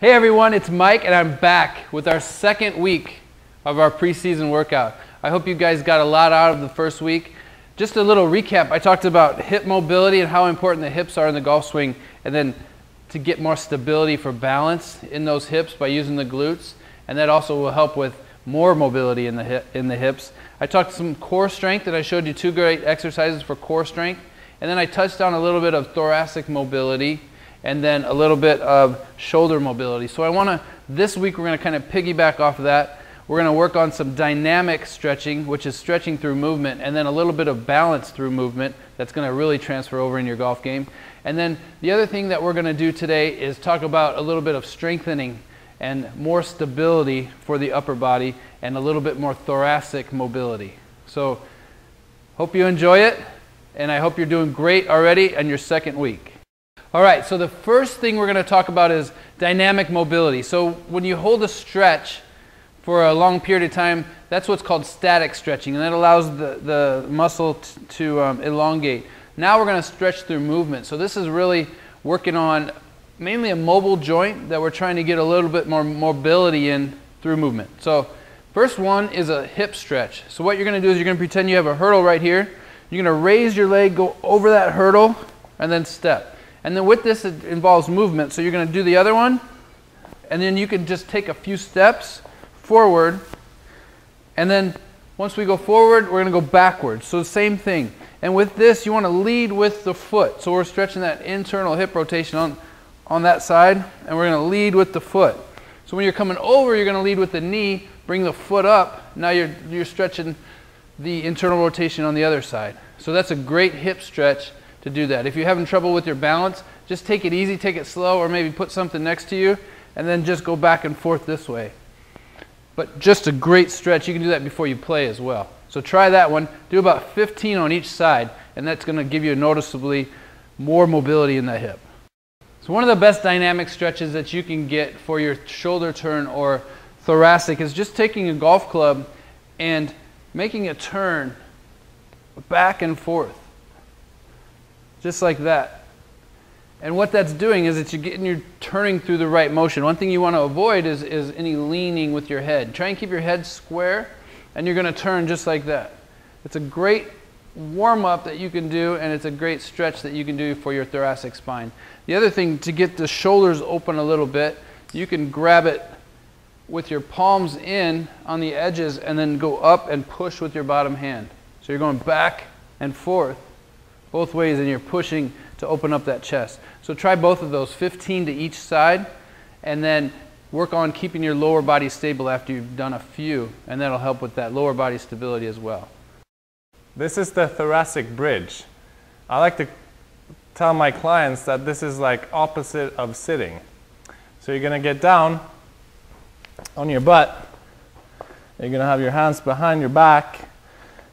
Hey everyone, it's Mike and I'm back with our second week of our preseason workout. I hope you guys got a lot out of the first week. Just a little recap, I talked about hip mobility and how important the hips are in the golf swing and then to get more stability for balance in those hips by using the glutes and that also will help with more mobility in the, hip, in the hips. I talked some core strength and I showed you two great exercises for core strength and then I touched on a little bit of thoracic mobility and then a little bit of shoulder mobility. So I want to, this week we're going to kind of piggyback off of that. We're going to work on some dynamic stretching, which is stretching through movement, and then a little bit of balance through movement that's going to really transfer over in your golf game. And then the other thing that we're going to do today is talk about a little bit of strengthening and more stability for the upper body and a little bit more thoracic mobility. So hope you enjoy it, and I hope you're doing great already on your second week. All right, so the first thing we're going to talk about is dynamic mobility. So when you hold a stretch for a long period of time, that's what's called static stretching, and that allows the, the muscle to um, elongate. Now we're going to stretch through movement. So this is really working on mainly a mobile joint that we're trying to get a little bit more mobility in through movement. So first one is a hip stretch. So what you're going to do is you're going to pretend you have a hurdle right here. You're going to raise your leg, go over that hurdle, and then step. And then with this, it involves movement. So you're going to do the other one, and then you can just take a few steps forward. And then once we go forward, we're going to go backwards. So the same thing. And with this, you want to lead with the foot. So we're stretching that internal hip rotation on, on that side, and we're going to lead with the foot. So when you're coming over, you're going to lead with the knee, bring the foot up. Now you're, you're stretching the internal rotation on the other side. So that's a great hip stretch to do that. If you're having trouble with your balance, just take it easy, take it slow, or maybe put something next to you, and then just go back and forth this way. But just a great stretch. You can do that before you play as well. So try that one. Do about 15 on each side, and that's going to give you noticeably more mobility in the hip. So one of the best dynamic stretches that you can get for your shoulder turn or thoracic is just taking a golf club and making a turn back and forth just like that. And what that's doing is it's you're getting you turning through the right motion. One thing you want to avoid is, is any leaning with your head. Try and keep your head square, and you're going to turn just like that. It's a great warm up that you can do, and it's a great stretch that you can do for your thoracic spine. The other thing, to get the shoulders open a little bit, you can grab it with your palms in on the edges and then go up and push with your bottom hand. So you're going back and forth both ways and you're pushing to open up that chest. So try both of those, 15 to each side, and then work on keeping your lower body stable after you've done a few, and that'll help with that lower body stability as well. This is the thoracic bridge. I like to tell my clients that this is like opposite of sitting. So you're going to get down on your butt. You're going to have your hands behind your back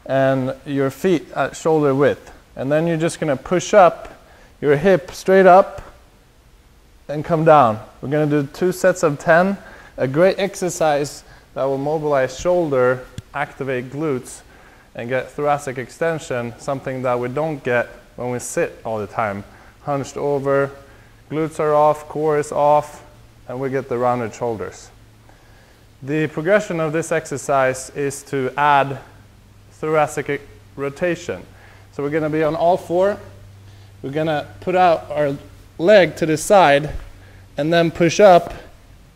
and your feet at shoulder width. And then you're just going to push up your hip straight up and come down. We're going to do two sets of 10. A great exercise that will mobilize shoulder, activate glutes, and get thoracic extension, something that we don't get when we sit all the time. Hunched over, glutes are off, core is off, and we get the rounded shoulders. The progression of this exercise is to add thoracic rotation. So we're going to be on all four. We're going to put out our leg to the side and then push up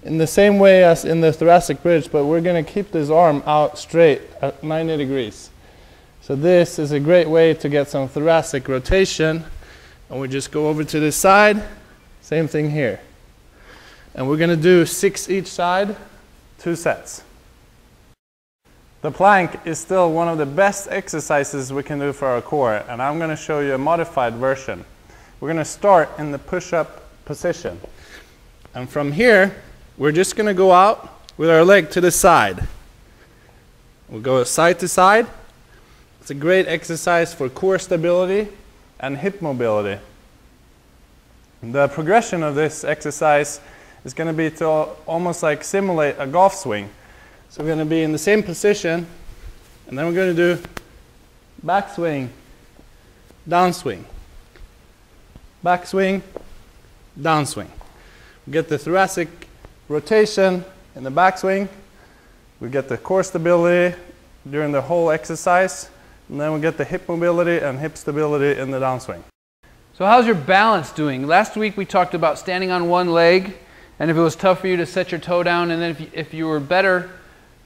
in the same way as in the thoracic bridge, but we're going to keep this arm out straight at 90 degrees. So this is a great way to get some thoracic rotation. And we just go over to the side, same thing here. And we're going to do six each side, two sets. The plank is still one of the best exercises we can do for our core, and I'm going to show you a modified version. We're going to start in the push-up position. And from here, we're just going to go out with our leg to the side. We'll go side to side. It's a great exercise for core stability and hip mobility. The progression of this exercise is going to be to almost like simulate a golf swing. So we're going to be in the same position, and then we're going to do backswing, downswing, backswing, downswing. We get the thoracic rotation in the backswing. We get the core stability during the whole exercise, and then we get the hip mobility and hip stability in the downswing. So how's your balance doing? Last week we talked about standing on one leg, and if it was tough for you to set your toe down, and then if you, if you were better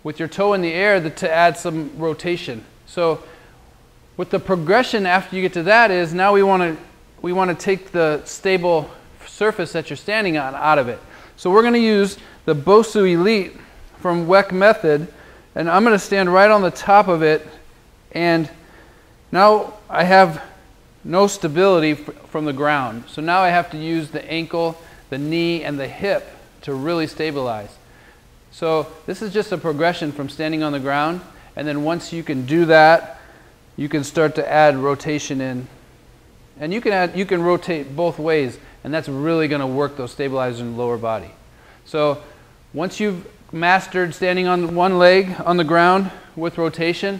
with your toe in the air, to add some rotation. So with the progression after you get to that is now we want to we want to take the stable surface that you're standing on out of it. So we're going to use the Bosu Elite from Weck Method, and I'm going to stand right on the top of it, and now I have no stability from the ground. So now I have to use the ankle, the knee, and the hip to really stabilize. So this is just a progression from standing on the ground, and then once you can do that, you can start to add rotation in. And you can, add, you can rotate both ways, and that's really going to work those stabilizers in the lower body. So once you've mastered standing on one leg on the ground with rotation,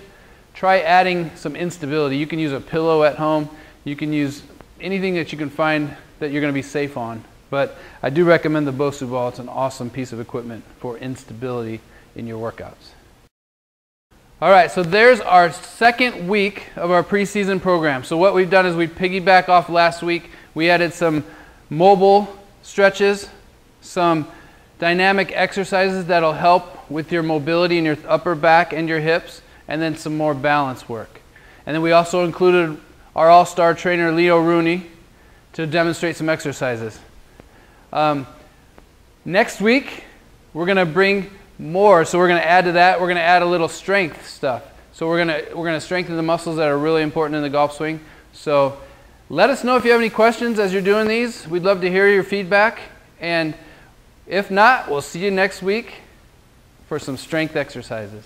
try adding some instability. You can use a pillow at home. You can use anything that you can find that you're going to be safe on. But I do recommend the Bosu ball. It's an awesome piece of equipment for instability in your workouts. All right, so there's our second week of our preseason program. So what we've done is we piggyback off last week. We added some mobile stretches, some dynamic exercises that'll help with your mobility in your upper back and your hips, and then some more balance work. And then we also included our all-star trainer Leo Rooney to demonstrate some exercises. Um, next week, we're going to bring more. So we're going to add to that. We're going to add a little strength stuff. So we're going to we're going to strengthen the muscles that are really important in the golf swing. So let us know if you have any questions as you're doing these. We'd love to hear your feedback. And if not, we'll see you next week for some strength exercises.